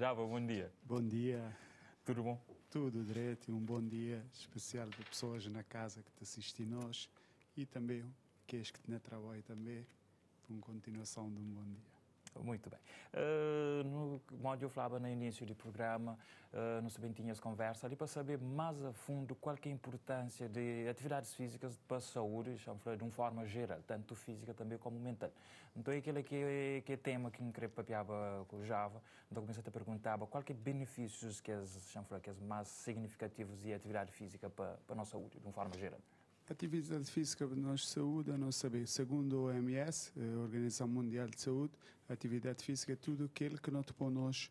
Java, bom dia. Bom dia. Tudo bom? Tudo direito. Um bom dia especial de pessoas na casa que te assistem nós e também aqueles que te trabalho também. Uma continuação de um bom dia. Muito bem. Uh, no modo eu falava no início do programa, uh, no Sabentinhas Conversa, ali para saber mais a fundo qual é a importância de atividades físicas para a saúde, de uma forma geral, tanto física também como mental. Então, aquele que é, que é tema que me queria papiava com o Java, então comecei a perguntar qual que é benefícios que as, que as mais significativos de atividade física para, para a nossa saúde, de uma forma geral. Atividade física para nós saúde, a não saber. Segundo a OMS, a Organização Mundial de Saúde, atividade física é tudo aquilo que não te põe nós,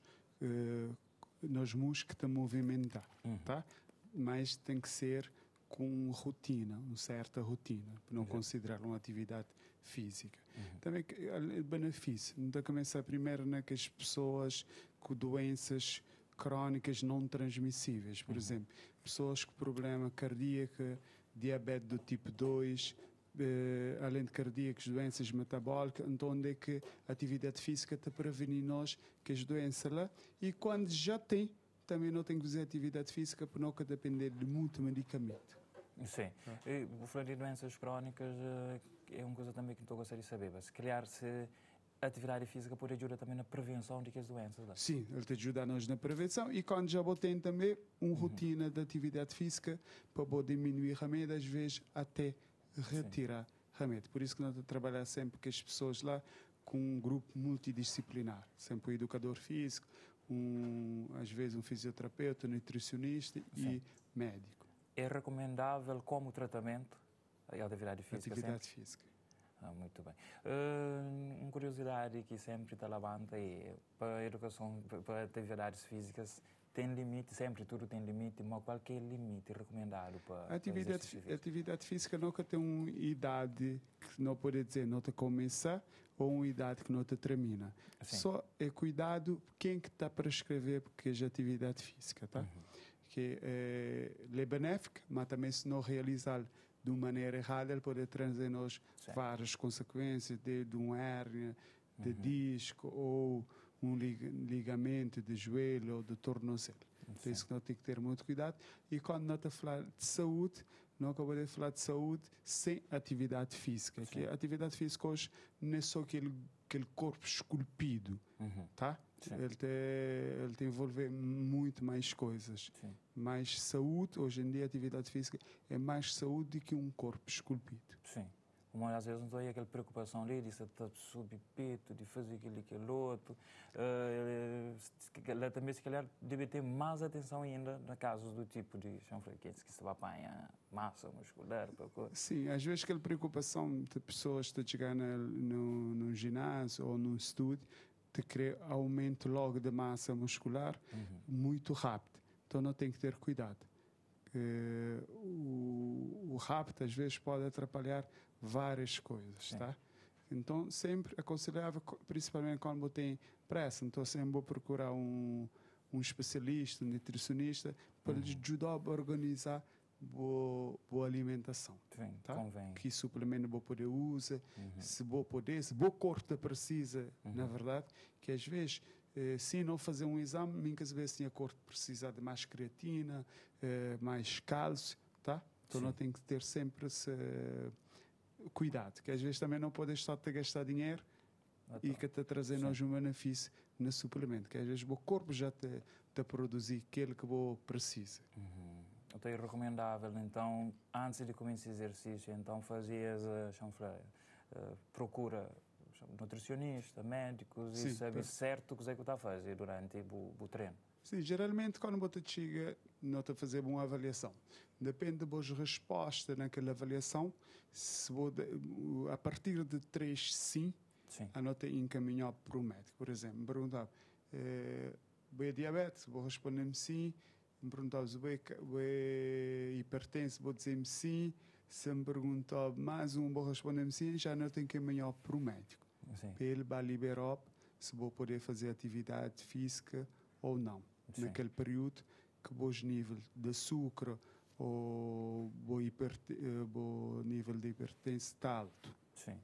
nós músculos a movimentar, uhum. tá? Mas tem que ser com rotina, uma certa rotina, para não uhum. considerar uma atividade física. Uhum. Também benefício, então começa primeiro naquelas pessoas com doenças crónicas não transmissíveis, por uhum. exemplo, pessoas com problema cardíaco, diabetes do tipo 2, eh, além de cardíacos, doenças metabólicas, então onde é que a atividade física está prevenir nós que as doenças lá e quando já tem, também não tem que fazer atividade física para não depender de muito medicamento. Sim. E, o falar de doenças crónicas eh, é uma coisa também que estou a gostar de saber. Se calhar se atividade física pode ajudar também na prevenção de que as doenças. Lá. Sim, ele te ajuda nós na prevenção e quando já tem também uma uhum. rotina de atividade física para poder diminuir remédio, às vezes até retirar Sim. remédio. Por isso que nós trabalhamos sempre com as pessoas lá com um grupo multidisciplinar, sempre um educador físico, um, às vezes um fisioterapeuta, um nutricionista Sim. e médico. É recomendável como tratamento a atividade física? Atividade sempre? física. Ah, muito bem. Uh, uma curiosidade que sempre está levanta é para a educação, para atividades físicas, tem limite, sempre tudo tem limite, mas qual é o limite recomendado para atividade, física? atividade física nunca tem uma idade que não pode dizer não te começa ou uma idade que não te termina. Sim. Só é cuidado quem que está para escrever porque é atividade física, tá? Uhum. Que é, é benéfica, mas também se não realizar de uma maneira errada, ele pode trazer-nos várias consequências, desde um hérnia de uhum. disco ou um ligamento de joelho ou de tornozelo. Por isso que nós temos que ter muito cuidado. E quando nós estamos a falar de saúde, não acabamos de falar de saúde sem atividade física. Sim. Que a atividade física hoje não é só aquele, aquele corpo esculpido, uhum. tá? Ele tem, ele tem envolver muito mais coisas. Sim. Mais saúde, hoje em dia a atividade física é mais saúde do que um corpo esculpido. Sim. Uma às vezes não tem aquela preocupação ali de subir peito, de fazer aquilo e aquilo outro. Uh, também, se calhar, deve ter mais atenção ainda na casos do tipo de chanfraquete que se vai apanhar massa muscular. Sim, às vezes aquela preocupação de pessoas de chegar no, no, no ginásio ou no estúdio de querer aumento logo da massa muscular uhum. muito rápido. Então não tem que ter cuidado. Uh, o rápido às vezes pode atrapalhar várias coisas, tá? Então sempre aconselhável, principalmente quando tem pressa, então sempre vou procurar um, um especialista, um nutricionista para uhum. ajudar a organizar boa, boa alimentação. Sim, tá? convém. Que suplemento vou poder usar, uhum. se vou poder, se vou corte precisa, uhum. na verdade, que às vezes eh, se não fazer um exame, muitas vezes a corte precisa de mais creatina, eh, mais cálcio? Então Sim. não tem que ter sempre esse eh, cuidado, que às vezes também não pode estar a gastar dinheiro ah, e tá. que está trazendo hoje um benefício no suplemento, que às vezes o corpo já está a produzir aquele que o precisa. Uhum. Então é recomendável, então, antes de começar exercício, então fazias a uh, procura nutricionista, médicos Sim, e saber certo o que é que está a fazer durante o, o treino. Sim, geralmente quando você chega, não está a fazer uma avaliação. Depende das respostas naquela avaliação. Se a partir de três sim, sim. a nota encaminhar para o médico. Por exemplo, me perguntava, eh, é diabetes? Vou responder sim me perguntava se é hipertenso, vou dizer-me sim. Se me perguntar mais um, vou responder-me sim. Já não tenho que caminhar para o médico. Sim. Ele vai liberar se vou poder fazer atividade física ou não. Sim. Naquele período que os níveis de açúcar ou o eh, nível de hipertensão está alto. Sim.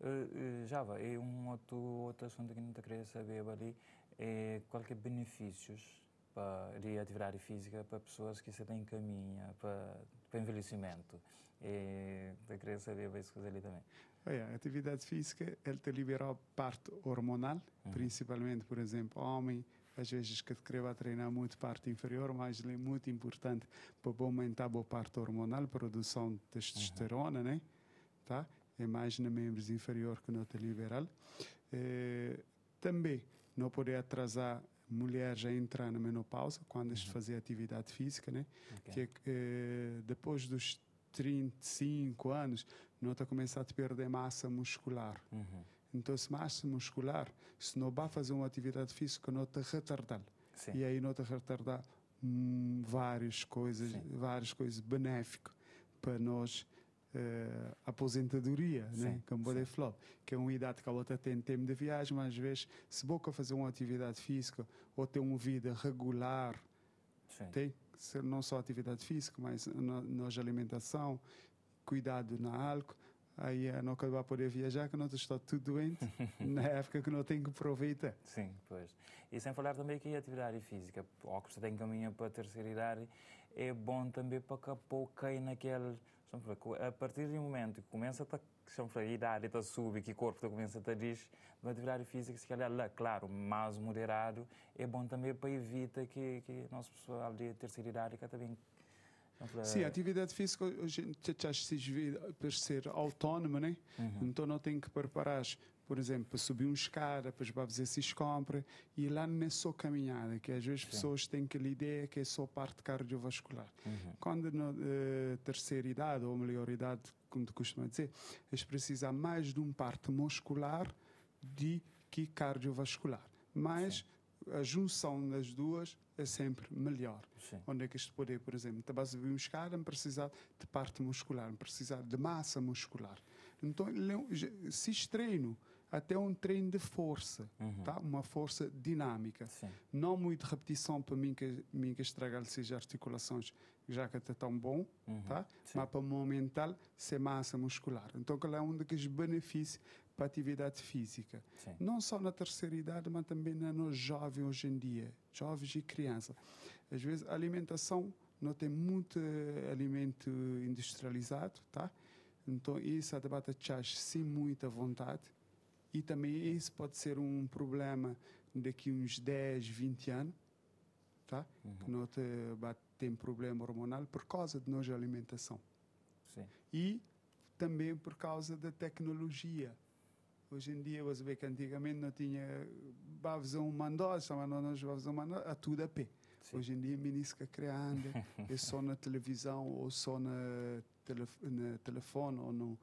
Uh, Java, e um outro, outro assunto que não te queria saber ali é qualquer benefícios para, de atividade física para pessoas que se encaminham para, para envelhecimento. E eu queria saber isso ali também. É, a atividade física, ele te libera a parte hormonal, uhum. principalmente, por exemplo, homem, às vezes que queria treinar muito parte inferior, mas é muito importante para aumentar a parte hormonal, produção de testosterona, uhum. né? Tá? É mais na membros inferior que não te liberal. É, também não poder atrasar mulheres a entrar na menopausa quando uhum. fazer atividade física, né? Okay. Que é, depois dos 35 anos, não está começando a perder massa muscular. Uhum. Então, se massa muscular, se não vai fazer uma atividade física, não está retardando. E aí não está retardar hum, várias coisas, Sim. várias coisas benéficas para nós. Uh, aposentadoria, sim, né? como você falou, que é uma idade que a outra tem tempo de viagem, mas às vezes, se boca fazer uma atividade física ou ter uma vida regular, sim. tem não só atividade física, mas nós alimentação, cuidado na álcool, aí não vai poder viajar, que não está tudo doente, na época que não tem que aproveitar. Sim, pois. E sem falar também que a atividade física, ou que você tem caminho para a terceira idade, é bom também para que a pouco naquele... A partir do momento que começa a, a idade está subir, que o corpo começa a dizer, uma atividade física, se calhar, lá, claro, mais moderado, é bom também para evitar que, que nosso pessoal de terceira idade que também Sim, a atividade física hoje já se para ser autónoma, né? Uhum. Então não tem que preparar, por exemplo, para subir uma escada, para fazer essas compras, e lá não é só caminhada, que às vezes as pessoas têm aquela ideia que é só parte cardiovascular. Uhum. Quando na uh, terceira idade, ou melhor idade, como tu costuma dizer, eles precisam mais de um parte muscular de que cardiovascular. Mas Sim a junção das duas é sempre melhor. Sim. Onde é que isto poder, por exemplo, te base um escada, precisar de parte muscular, precisar de massa muscular. Então, é se treino até um treino de força, uhum. tá? uma força dinâmica. Sim. Não muito repetição para mim que, mim que estragar as articulações, já que está tão bom, uhum. tá? mas para o mental, ser massa muscular. Então, qual é um dos benefícios para a atividade física. Sim. Não só na terceira idade, mas também nos jovens hoje em dia, jovens e crianças. Às vezes a alimentação não tem muito alimento industrializado, tá? Então isso a debate chás sem muita vontade. E também isso pode ser um problema daqui uns 10, 20 anos, tá? Uhum. Que não tem problema hormonal por causa de nossa alimentação. Sim. E também por causa da tecnologia. Hoje em dia, você vê que antigamente não tinha. Vai um mandó, chama nós vamos um mandó, a tudo a pé. Sim. Hoje em dia, menisca criando, é só na televisão, ou só na, tele, na telefone, ou no,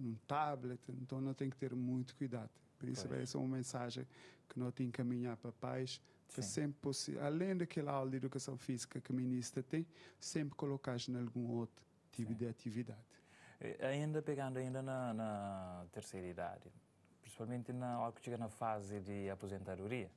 num tablet. Então, não tem que ter muito cuidado. Por isso, pois. essa é uma mensagem que nós temos que encaminhar para pais. Para sempre possível, além daquela aula de educação física que a ministra tem, sempre colocar em algum outro tipo Sim. de atividade. Ainda pegando ainda na, na terceira idade, principalmente na hora que chega na fase de aposentadoria,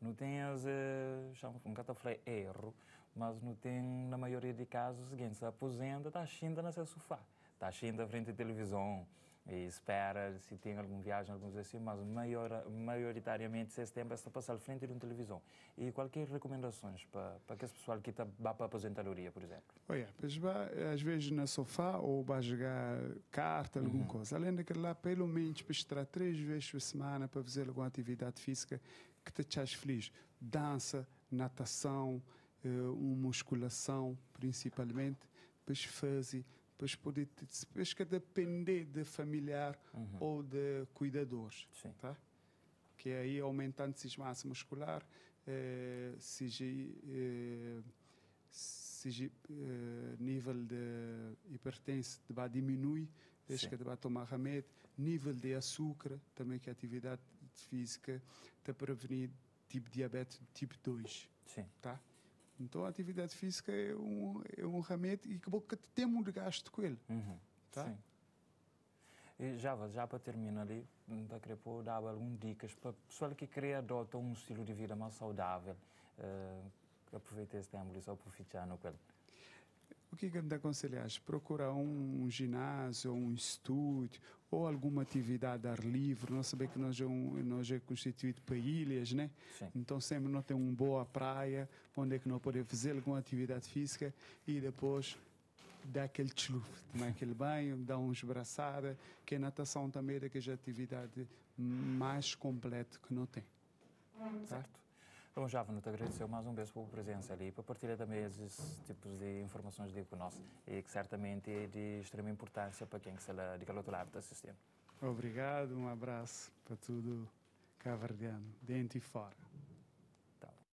não tem as, uh, um bocado falei erro, mas não tem, na maioria de casos, o seguinte, se aposenta, está ainda no seu sofá, está ainda frente à televisão, e espera se tem alguma viagem, alguma coisa assim, mas maior, maioritariamente esse tempo está passar frente de uma televisão. E qualquer recomendações para, para aquele pessoal que está para a aposentadoria, por exemplo? Olha, pois vai, às vezes na sofá ou vai jogar carta, alguma uhum. coisa. Além daquilo lá, pelo menos para estar três vezes por semana para fazer alguma atividade física que te deixas feliz. Dança, natação, uh, musculação, principalmente, depois fazer depois pode depois que depender de familiar uhum. ou de cuidadores, Sim. tá? Que aí aumentando a massa muscular, eh, seja, eh, eh, nível de hipertensão vai diminuir, desde que vai tomar remédio, nível de açúcar, também que a atividade física para prevenir tipo diabetes tipo 2, Sim. tá? Então a atividade física é um, é um remédio e que boca tem muito gasto com ele. Uhum. Tá? Sim. E já, já para terminar ali, para querer dar algumas dicas para pessoal que quer adotar um estilo de vida mais saudável, uh, aproveite esse tempo e só aproveitar no qual. O que, que me aconselhas? Procurar um ginásio, um estúdio, ou alguma atividade ar livre. Nós sabemos que nós é, um, nós é constituído por ilhas, né? Sim. Então sempre nós temos uma boa praia, onde é que nós podemos fazer alguma atividade física e depois dar aquele tchuluf, tomar aquele banho, dar uns braçadas, que a natação também é daquela atividade mais completa que não tem. Certo. Então, Java, não te agradecer mais um beijo pela presença ali, para partilhar também esses tipos de informações de conosco e que certamente é de extrema importância para quem que de calor lado está assistindo. Obrigado, um abraço para tudo cavardiano, dentro e fora.